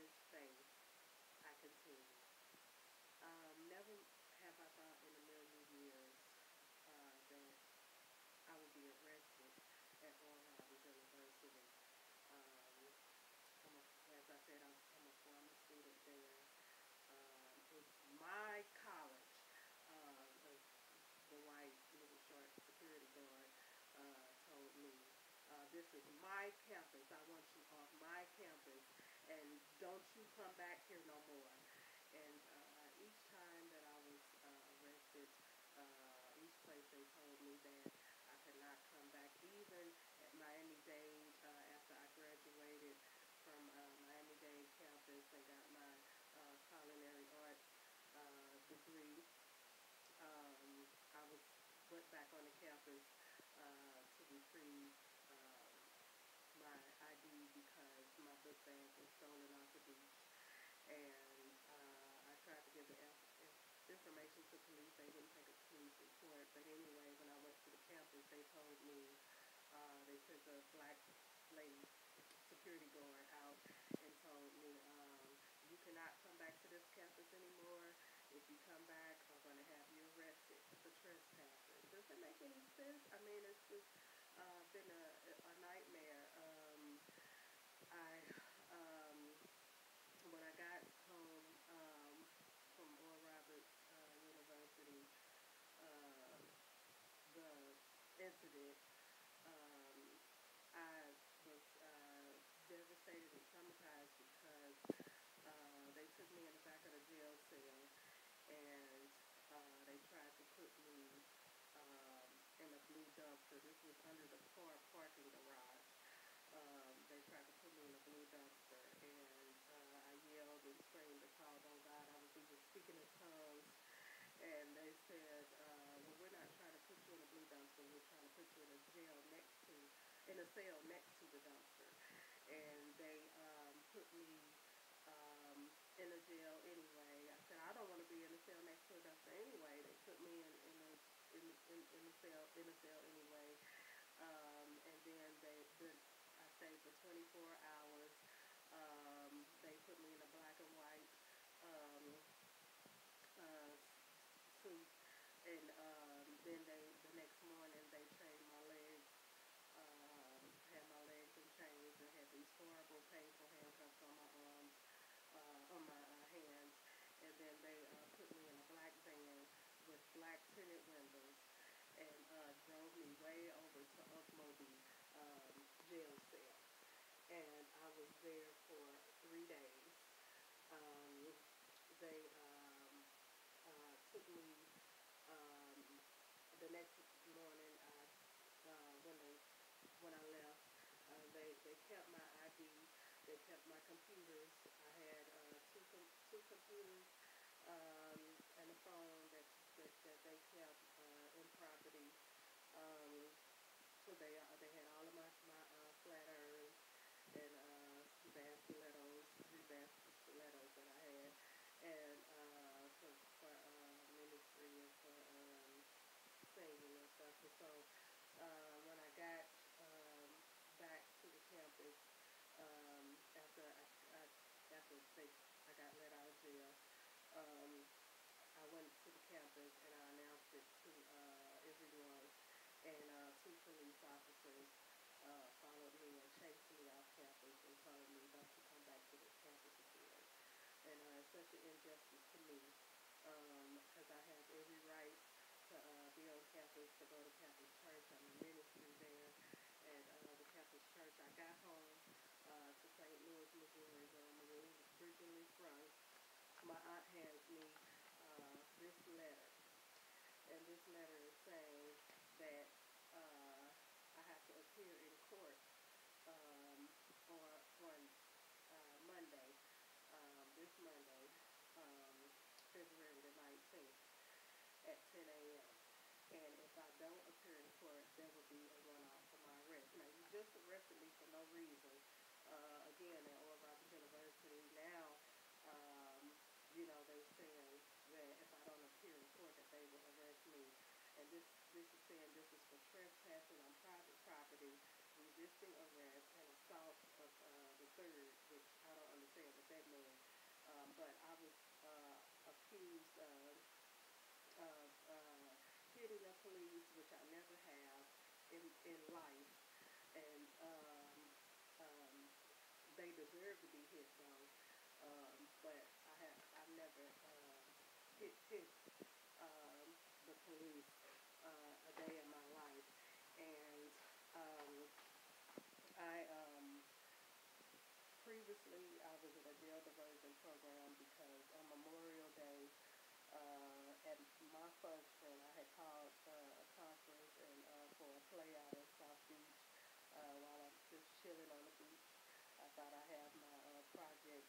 his face, I continued. Um, never have I thought in a million years uh, that I would be arrested at Oral Roberts University. Um, I'm a, as I said, I'm, I'm a former student there. Um, it's my college. Uh, the, the white little short security guard uh, told me, uh, this is my campus. I want you off my campus and don't you come back here no more. And uh, each time that I was uh, arrested, uh, each place they told me that I could not come back. Even at Miami-Dade, uh, after I graduated from uh, Miami-Dade campus and got my uh, culinary arts degree, um, I was went back on the campus to retrieve my ID because my book bag was stolen off the beach. And uh, I tried to give the inf- inf- information to police. They wouldn't take a police report. But anyway, when I went to the campus, they told me uh, they took a black lady security guard out and told me um, you cannot come back to this campus anymore. If you come back, I'm going to have you arrested for trespassing. Does that make any sense? I mean, it's just uh, been a, a nightmare. Um, I um, when I got home um, from Oral Roberts uh, University, uh, the incident, um, I was uh, devastated and traumatized because uh, they took me in the back of the jail cell and uh, they tried to put me um, in a blue dumpster. This was under the car parking garage. Um, they tried to put me in a blue dumpster, and uh, I yelled and screamed and called on God. I was even speaking in tongues, and they said, uh, "Well, we're not trying to put you in a blue dumpster. We're trying put you in a jail next to, in a cell next to the dumpster." And they um, put me um, in a jail anyway. I said, "I don't want to be in a cell next to a dumpster anyway." They put me in in a in in, in a cell in a cell anyway. Um, and then they the I stayed for 24 hours. Um, they put me in a black and white um, uh, suit, and um, then they the next morning they chained my legs, um, had my legs in chains, and had these horrible, painful handcuffs on my arms, uh, on my uh, hands, and then they uh, put me in a black van with black tinted windows and uh, drove me way over to Okmulgee um, jail cell. And I was there for three days. Um, they um, uh, took me um, the next morning. I, uh, when they when I left, uh, they they kept my ID. They kept my computers. I had uh, two com- two computers um, and a phone they kept uh, in property. Um, so they uh, they had all of my my uh, flat irons and uh, bath stilettos, three bath stilettos that I had, and uh, for for uh, ministry and for um, singing and stuff. And so uh, when I got um, back to the campus um, after I, I after they I got let out of jail. Um, I went to the campus and I announced it to uh, everyone, and uh, two police officers uh, followed me and chased me off campus and told me not to come back to the campus again. And uh, it's such an injustice to me because I have every right to uh, be on campus, to go to campus church. I'm in ministry there at uh, the campus church. I got home uh, to St. Louis, Missouri, where I'm originally from. My aunt hands me uh, this letter, and this letter is saying that uh, I have to appear in court um, on on uh, Monday, um, this Monday, um, February the 19th at 10 a.m. And if I don't appear in court, there will be a runoff for my arrest. Now, you just arrested me for no reason. Uh, again, at Oral Roberts University. Now, um, you know, they're saying that if I don't appear in court, that they will arrest me. And this, this is saying this is for trespassing on private property, resisting arrest, and assault of uh, the third, which I don't understand what that meant. But I was uh, accused of, of uh, hitting the police, which I never have in, in life. And um, um, they deserve to be hit though. Um, but I have I've never uh, hit hit um, the police uh, a day in my life. And um, I um, previously I was in a function. I had called uh, a conference and uh, for a play out in South Beach uh, while I was just chilling on the beach. I thought I have my uh, project